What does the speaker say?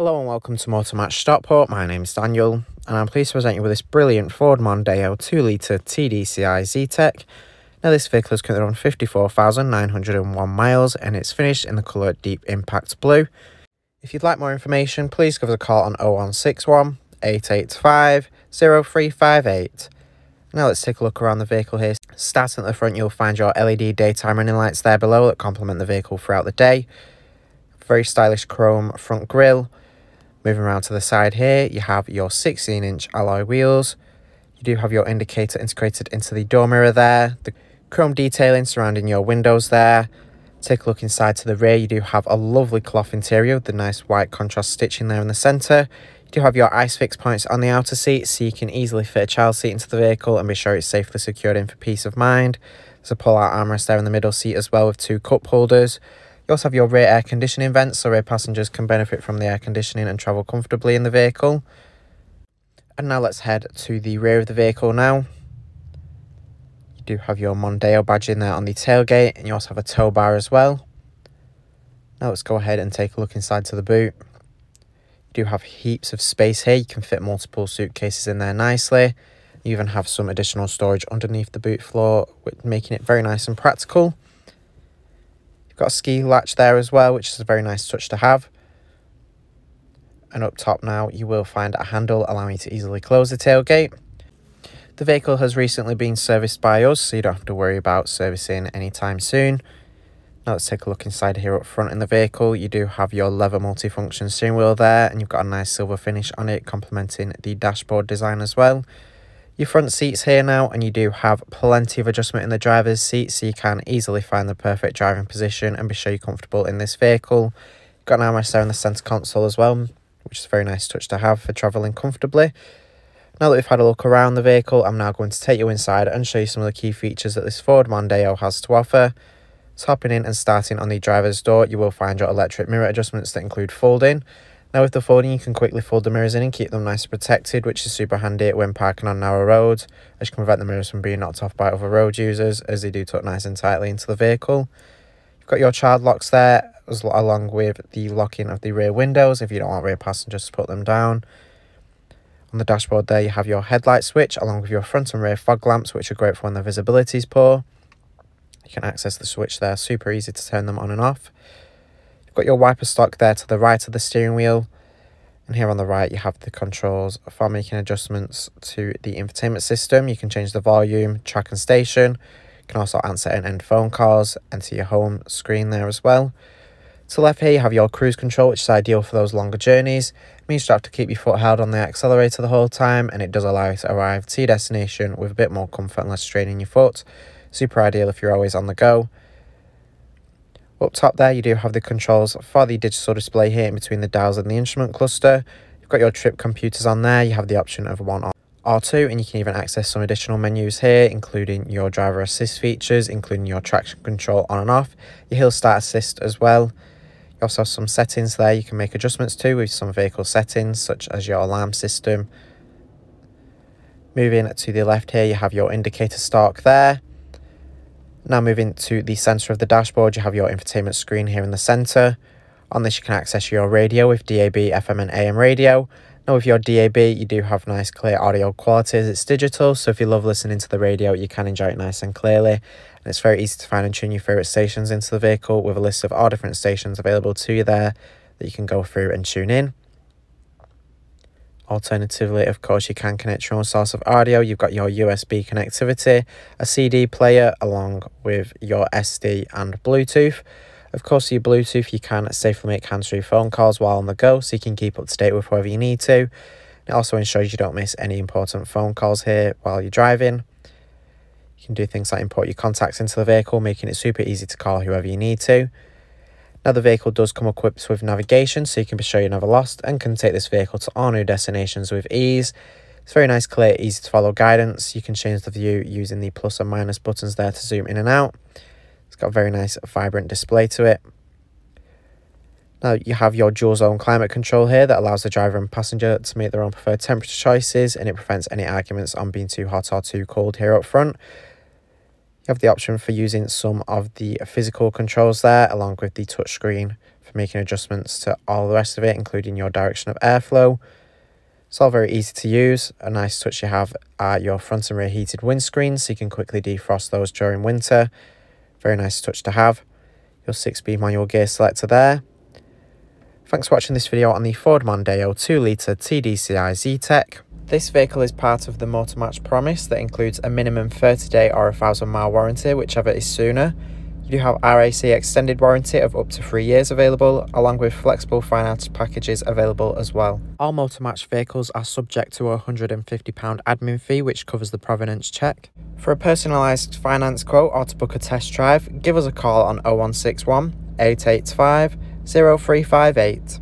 Hello and welcome to Motormatch Stockport. My name is Daniel and I'm pleased to present you with this brilliant Ford Mondeo 2litre TDCi Zetec. Now this vehicle is currently on 54,901 miles and it's finished in the colour Deep Impact Blue. If you'd like more information, please give us a call on 0161 885 0358. Now let's take a look around the vehicle here. Starting at the front, you'll find your LED daytime running lights there below that complement the vehicle throughout the day. Very stylish chrome front grille Moving around to the side here, you have your 16 inch alloy wheels. You do have your indicator integrated into the door mirror there. The chrome detailing surrounding your windows there. Take a look inside to the rear. You do have a lovely cloth interior with the nice white contrast stitching there in the centre. You do have your ISOFIX points on the outer seat so you can easily fit a child seat into the vehicle and be sure it's safely secured in for peace of mind. There's a pull-out armrest there in the middle seat as well with two cup holders. You also have your rear air conditioning vents, so rear passengers can benefit from the air conditioning and travel comfortably in the vehicle. And now let's head to the rear of the vehicle now. You do have your Mondeo badge in there on the tailgate, and you also have a tow bar as well. Now let's go ahead and take a look inside to the boot. You do have heaps of space here. You can fit multiple suitcases in there nicely. You even have some additional storage underneath the boot floor, making it very nice and practical. Got a ski latch there as well, which is a very nice touch to have. And up top now, you will find a handle allowing you to easily close the tailgate. The vehicle has recently been serviced by us, so you don't have to worry about servicing anytime soon. Now let's take a look inside here up front in the vehicle. You do have your leather multifunction steering wheel there, and you've got a nice silver finish on it, complementing the dashboard design as well your front seats here now and you do have plenty of adjustment in the driver's seat so you can easily find the perfect driving position and be sure you're comfortable in this vehicle. You've got an armrest there in the centre console as well, which is a very nice touch to have for travelling comfortably. Now that we've had a look around the vehicle, I'm now going to take you inside and show you some of the key features that this Ford Mondeo has to offer. So hopping in and starting on the driver's door, you will find your electric mirror adjustments that include folding, now with the folding you can quickly fold the mirrors in and keep them nice and protected which is super handy when parking on narrow roads as you can prevent the mirrors from being knocked off by other road users as they do tuck nice and tightly into the vehicle. You've got your child locks there along with the locking of the rear windows if you don't want rear passengers to put them down. On the dashboard there you have your headlight switch along with your front and rear fog lamps which are great for when the visibility is poor. You can access the switch there, super easy to turn them on and off got your wiper stalk there to the right of the steering wheel. And here on the right, you have the controls for making adjustments to the infotainment system. You can change the volume, track and station. You can also answer and end phone calls, enter your home screen there as well. To the left here, you have your cruise control, which is ideal for those longer journeys. It means you have to keep your foot held on the accelerator the whole time, and it does allow you to arrive to your destination with a bit more comfort and less strain in your foot. Super ideal if you're always on the go. Up top there, you do have the controls for the digital display here in between the dials and the instrument cluster. You've got your trip computers on there. You have the option of one or two, and you can even access some additional menus here, including your driver assist features, including your traction control on and off, your hill start assist as well. You also have some settings there you can make adjustments to with some vehicle settings, such as your alarm system. Moving to the left here, you have your indicator stalk there. Now moving to the centre of the dashboard, you have your infotainment screen here in the centre. On this you can access your radio with DAB, FM and AM radio. Now with your DAB, you do have nice clear audio quality as it's digital, so if you love listening to the radio, you can enjoy it nice and clearly. And it's very easy to find and tune your favourite stations into the vehicle with a list of all different stations available to you there that you can go through and tune in. Alternatively, of course, you can connect your own source of audio. You've got your USB connectivity, a CD player, along with your SD and Bluetooth. Of course, your Bluetooth, you can safely make hands-free phone calls while on the go, so you can keep up to date with whoever you need to. It also ensures you don't miss any important phone calls here while you're driving. You can do things like import your contacts into the vehicle, making it super easy to call whoever you need to. Now the vehicle does come equipped with navigation so you can be sure you're never lost and can take this vehicle to all new destinations with ease. It's very nice, clear, easy to follow guidance. You can change the view using the plus and minus buttons there to zoom in and out. It's got a very nice vibrant display to it. Now you have your dual zone climate control here that allows the driver and passenger to make their own preferred temperature choices and it prevents any arguments on being too hot or too cold here up front. You have the option for using some of the physical controls there along with the touchscreen for making adjustments to all the rest of it, including your direction of airflow. It's all very easy to use. A nice touch you have are your front and rear heated windscreens, so you can quickly defrost those during winter. Very nice touch to have. Your 6-speed manual gear selector there. Thanks for watching this video on the Ford Mondeo 2litre TDCi Zetec. This vehicle is part of the Motormatch promise that includes a minimum 30 day or a 1000 mile warranty, whichever is sooner. You do have RAC extended warranty of up to three years available, along with flexible finance packages available as well. All Motormatch vehicles are subject to a £150 admin fee, which covers the provenance check. For a personalised finance quote or to book a test drive, give us a call on 0161 885 0358.